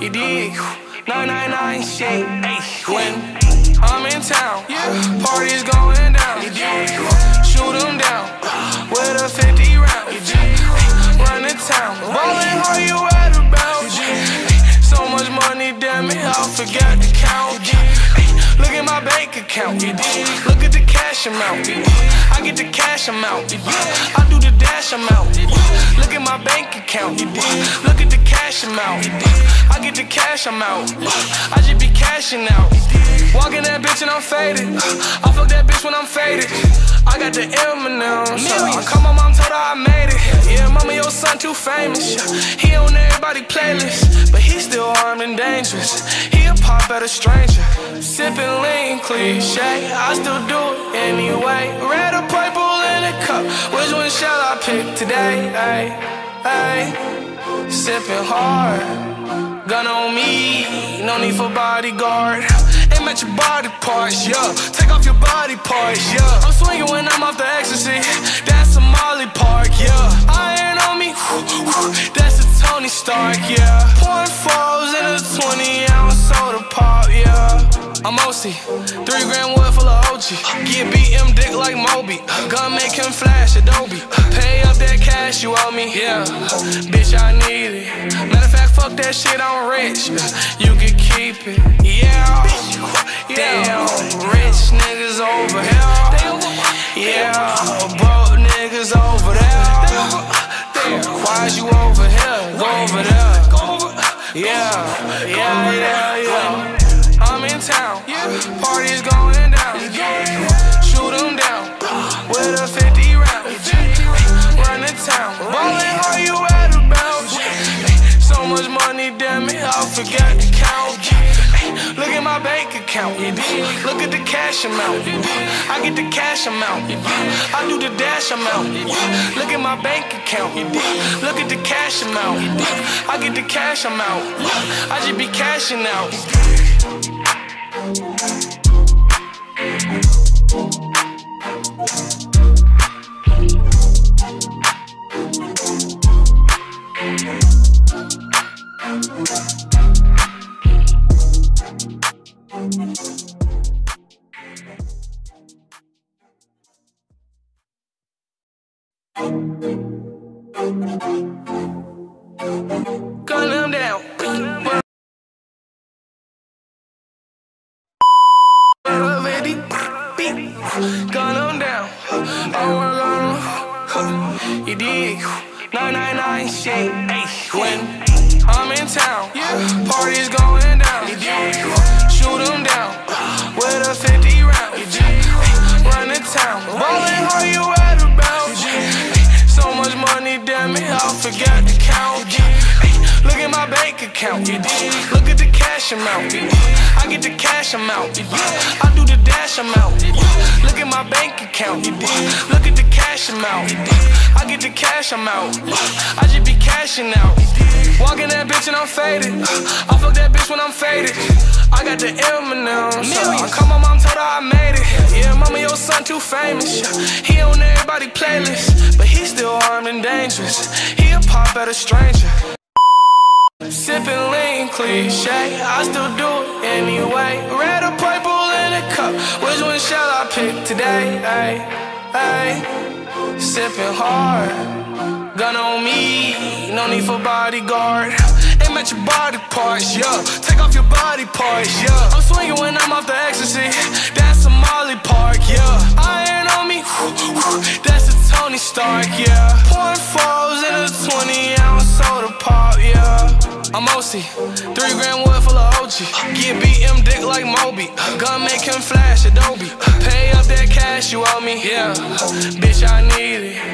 999 shit. When I'm in town, parties going down. Shoot them down with a 50 round. Run the town, ballin' how you at about. So much money, damn it, I forgot to count. Look at my bank account. Look at the cash amount. I get the cash amount. I do the dash amount. Look at my bank account. Look at the cash amount. I get the cash amount. I just be cashing out. Walking that bitch and I'm faded. I fuck that bitch when I'm faded. I got the M&M's. I call my mom, told her I made it. Yeah, mama, your son too famous. He on everybody playlist, but he still armed and dangerous. He a pop at a stranger. Sipping lean, cliche. I still do it anyway. Red or purple in a cup. Which one shall I pick today? Hey, hey. Sipping hard. Gun on me, no need for bodyguard. Aim at your body parts, yeah. Take off your body parts, yeah. I'm swinging when I'm off the ecstasy. That's a Molly Park, yeah. Iron on me, that's a Tony Stark, yeah. Pouring fours in a 20 ounce soda pop, yeah. I'm OC, three grand wood OG. Get BM dick like Moby. Gun make him flash Adobe. Pay up that cash you owe me, yeah. Bitch, I need it. Matter of fact, fuck that shit, I'm rich. You can keep it, yeah. Damn, rich niggas over here. Yeah, broke niggas over there. Damn, why is you over here? Go over there. Yeah, yeah, yeah. Damn it, I forgot to count. Look at my bank account. Look at the cash amount. I get the cash amount. I do the dash amount. Look at my bank account. Look at the cash amount. I get the cash amount. I just be cashing out. Gun down. Down. Oh. You dig? 999 shit. When I'm in town, parties going down. Shoot down with a 50 round. Account. Look at the cash amount. I get the cash amount. I do the dash amount. Look at my bank account. Look at the cash amount. I get the cash amount. I just be cashing out. Walking that bitch and I'm faded. I fuck that bitch when I'm faded. I got the M&M's. I call my mom, told her I made it. Yeah, mama, your son too famous. He on everybody playlist, but he still armed and dangerous. He a pop at a stranger. Sipping lean, cliche. I still do it anyway. Red or purple in a cup. Which one shall I pick today? Hey, hey. Sipping hard. Gun on me, no need for bodyguard. Aim at your body parts, yeah. Take off your body parts, yeah. I'm swinging when I'm off the ecstasy. That's a Molly Park, yeah. Iron on me, that's a Tony Stark, yeah. Three grand wood full of OG. Get BM dick like Moby. Gun make him flash Adobe. Pay up that cash you owe me, yeah. Bitch, I need it.